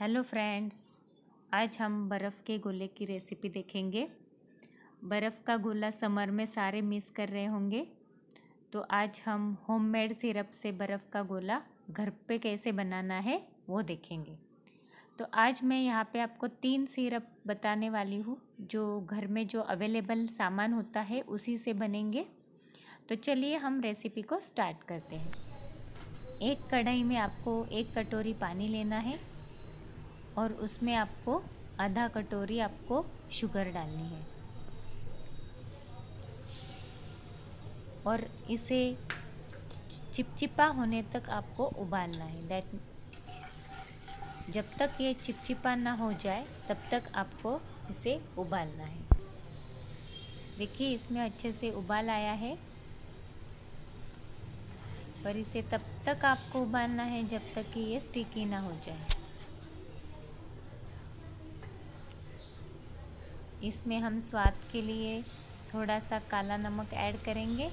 Hello friends आज हम बर्फ़ के गोले की रेसिपी देखेंगे। बर्फ़ का गोला समर में सारे मिस कर रहे होंगे। तो आज हम होममेड सिरप से बर्फ़ का गोला घर पे कैसे बनाना है, वो देखेंगे। तो आज मैं यहाँ पे आपको तीन सिरप बताने वाली हूँ, जो घर में जो अवेलेबल सामान होता है, उसी से बनेंगे। तो चलिए हम रेसिपी को स्टार्ट करते हैं। एक कढ़ाई में आपको एक कटोरी पानी लेना है। और उसमें आपको आधा कटोरी आपको शुगर डालनी है। और इसे चिपचिपा होने तक आपको उबालना है। दैट जब तक ये चिपचिपा ना हो जाए, तब तक आपको इसे उबालना है। देखिए, इसमें अच्छे से उबाल आया है। पर इसे तब तक आपको उबालना है जब तक कि ये स्टिकी ना हो जाए। इसमें हम स्वाद के लिए थोड़ा सा काला नमक ऐड करेंगे।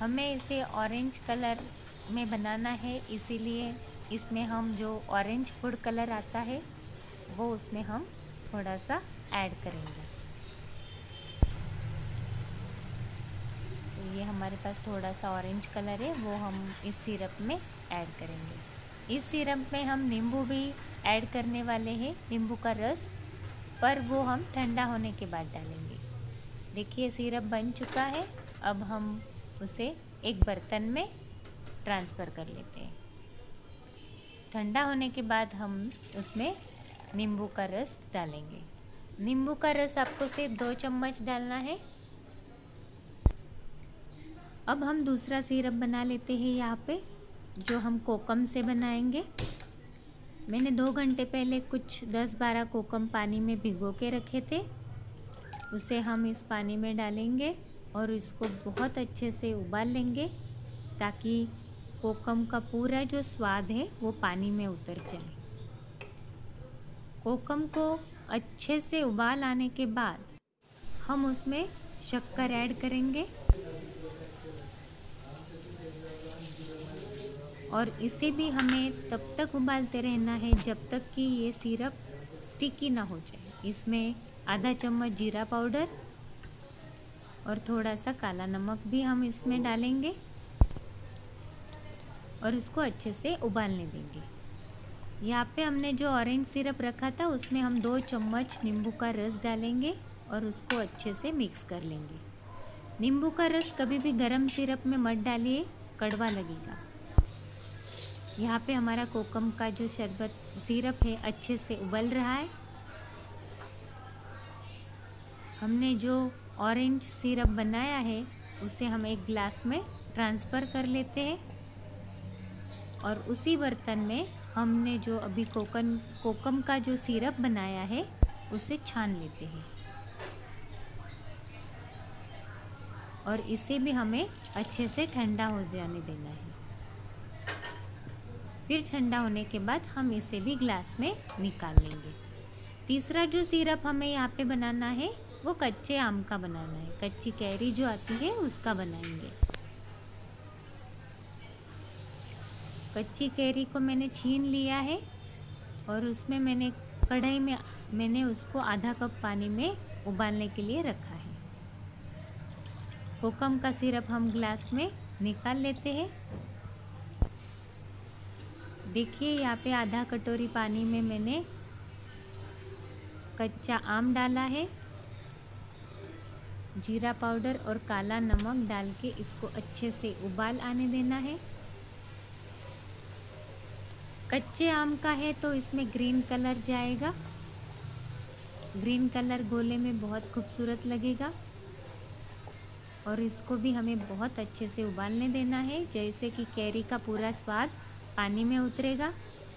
हमें इसे ऑरेंज कलर में बनाना है, इसीलिए इसमें हम जो ऑरेंज फ़ूड कलर आता है, वो उसमें हम थोड़ा सा ऐड करेंगे। तो ये हमारे पास थोड़ा सा ऑरेंज कलर है, वो हम इस सिरप में ऐड करेंगे। इस सिरप में हम नींबू भी ऐड करने वाले हैं, नींबू का रस, पर वो हम ठंडा होने के बाद डालेंगे। देखिए सिरप बन चुका है, अब हम उसे एक बर्तन में ट्रांसफ़र कर लेते हैं। ठंडा होने के बाद हम उसमें नींबू का रस डालेंगे। नींबू का रस आपको सिर्फ़ दो चम्मच डालना है। अब हम दूसरा सिरप बना लेते हैं यहाँ पे। जो हम कोकम से बनाएँगे। मैंने दो घंटे पहले कुछ दस बारह कोकम पानी में भिगो के रखे थे। उसे हम इस पानी में डालेंगे और इसको बहुत अच्छे से उबाल लेंगे ताकि कोकम का पूरा जो स्वाद है वो पानी में उतर जाए। कोकम को अच्छे से उबाल आने के बाद हम उसमें शक्कर ऐड करेंगे। और इसे भी हमें तब तक उबालते रहना है जब तक कि ये सिरप स्टिकी ना हो जाए। इसमें आधा चम्मच जीरा पाउडर और थोड़ा सा काला नमक भी हम इसमें डालेंगे और उसको अच्छे से उबालने देंगे। यहाँ पे हमने जो ऑरेंज सिरप रखा था, उसमें हम दो चम्मच नींबू का रस डालेंगे और उसको अच्छे से मिक्स कर लेंगे। नींबू का रस कभी भी गरम सिरप में मत डालिए, कड़वा लगेगा। यहाँ पे हमारा कोकम का जो शरबत सिरप है, अच्छे से उबल रहा है। हमने जो ऑरेंज सिरप बनाया है, उसे हम एक ग्लास में ट्रांसफ़र कर लेते हैं। और उसी बर्तन में हमने जो अभी कोकन, कोकम का जो सिरप बनाया है, उसे छान लेते हैं। और इसे भी हमें अच्छे से ठंडा हो जाने देना है। फिर ठंडा होने के बाद हम इसे भी ग्लास में निकाल लेंगे। तीसरा जो सिरप हमें यहाँ पे बनाना है, वो कच्चे आम का बनाना है। कच्ची कैरी जो आती है, उसका बनाएँगे। कच्ची कैरी को मैंने छीन लिया है और उसमें मैंने कढ़ाई में, मैंने उसको आधा कप पानी में उबालने के लिए रखा है। कोकम का सिरप हम ग्लास में निकाल लेते हैं। देखिए यहाँ पे आधा कटोरी पानी में मैंने कच्चा आम डाला है। जीरा पाउडर और काला नमक डाल के इसको अच्छे से उबाल आने देना है। कच्चे आम का है तो इसमें ग्रीन कलर जाएगा। ग्रीन कलर गोले में बहुत खूबसूरत लगेगा। और इसको भी हमें बहुत अच्छे से उबालने देना है, जैसे कि कैरी का पूरा स्वाद। पानी में उतरेगा।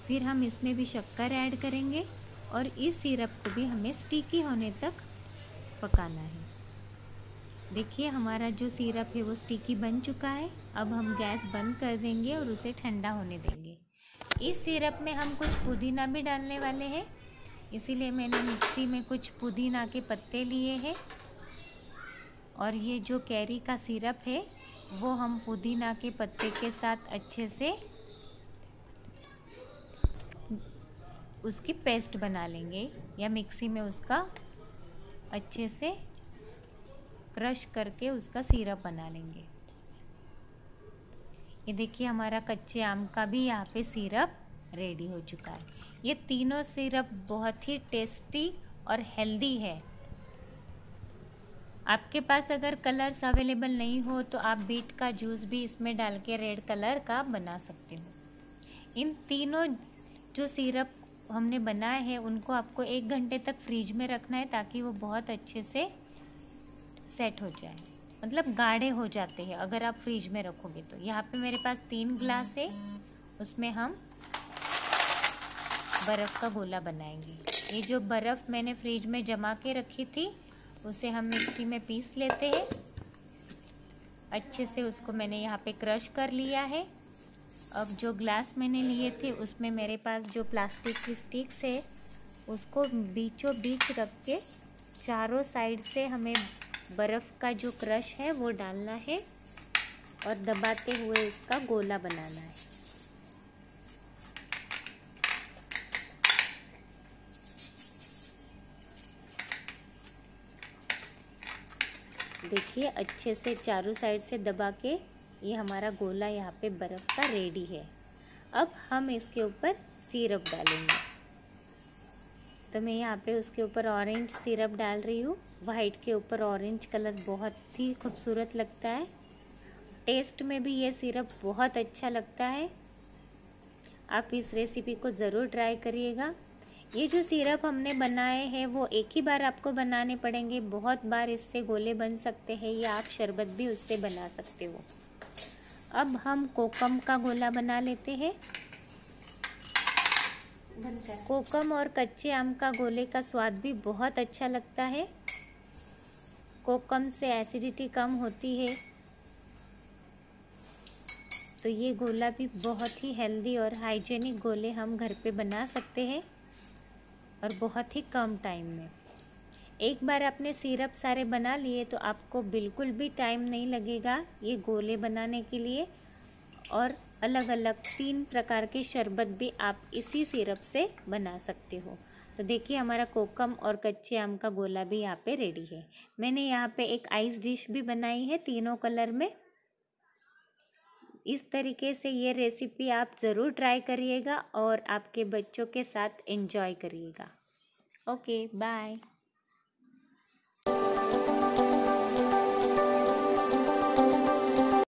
फिर हम इसमें भी शक्कर ऐड करेंगे और इस सिरप को भी हमें स्टिकी होने तक पकाना है। देखिए, हमारा जो सिरप है वो स्टिकी बन चुका है। अब हम गैस बंद कर देंगे और उसे ठंडा होने देंगे। इस सिरप में हम कुछ पुदीना भी डालने वाले हैं। इसीलिए मैंने मिक्सी में कुछ पुदीना के पत्ते लिए हैं। और ये जो कैरी का सिरप है, वो हम पुदीना के पत्ते के साथ अच्छे से उसकी पेस्ट बना लेंगे या मिक्सी में उसका अच्छे से क्रश करके उसका सिरप बना लेंगे। ये देखिए हमारा कच्चे आम का भी यहाँ पे सिरप रेडी हो चुका है। ये तीनों सिरप बहुत ही टेस्टी और हेल्दी है। आपके पास अगर कलर्स अवेलेबल नहीं हो तो आप बीट का जूस भी इसमें डाल के रेड कलर का बना सकते हो। इन तीनों जो सिरप हमने बनाए हैं, उनको आपको एक घंटे तक फ्रीज में रखना है ताकि वो बहुत अच्छे से सेट हो जाए। मतलब गाढ़े हो जाते हैं अगर आप फ्रीज में रखोगे तो। यहाँ पे मेरे पास तीन ग्लास है, उसमें हम बर्फ़ का गोला बनाएँगे। ये जो बर्फ़ मैंने फ्रिज में जमा के रखी थी, उसे हम मिक्सी में पीस लेते हैं। अच्छे से उसको मैंने यहाँ पे क्रश कर लिया है। अब जो ग्लास मैंने लिए थे, उसमें मेरे पास जो प्लास्टिक की स्टिक्स है, उसको बीचों बीच रख के चारों साइड से हमें बर्फ़ का जो क्रश है, वो डालना है और दबाते हुए उसका गोला बनाना है। देखिए, अच्छे से चारों साइड से दबा के ये हमारा गोला यहाँ पे बर्फ़ का रेडी है। अब हम इसके ऊपर सिरप डालेंगे। तो मैं यहाँ पे उसके ऊपर ऑरेंज सिरप डाल रही हूँ। वाइट के ऊपर ऑरेंज कलर बहुत ही खूबसूरत लगता है। टेस्ट में भी ये सिरप बहुत अच्छा लगता है। आप इस रेसिपी को ज़रूर ट्राई करिएगा। ये जो सिरप हमने बनाए हैं, वो एक ही बार आपको बनाने पड़ेंगे। बहुत बार इससे गोले बन सकते हैं या आप शरबत भी उससे बना सकते हो। अब हम कोकम का गोला बना लेते हैं। कोकम और कच्चे आम का गोले का स्वाद भी बहुत अच्छा लगता है। कोकम से एसिडिटी कम होती है। तो ये गोला भी बहुत ही हेल्दी और हाइजेनिक गोले हम घर पे बना सकते हैं और बहुत ही कम टाइम में। एक बार आपने सिरप सारे बना लिए तो आपको बिल्कुल भी टाइम नहीं लगेगा ये गोले बनाने के लिए। और अलग अलग तीन प्रकार के शरबत भी आप इसी सिरप से बना सकते हो। तो देखिए हमारा कोकम और कच्चे आम का गोला भी यहाँ पे रेडी है। मैंने यहाँ पे एक आइस डिश भी बनाई है तीनों कलर में। इस तरीके से ये रेसिपी आप ज़रूर ट्राई करिएगा और आपके बच्चों के साथ एंजॉय करिएगा। Okay bye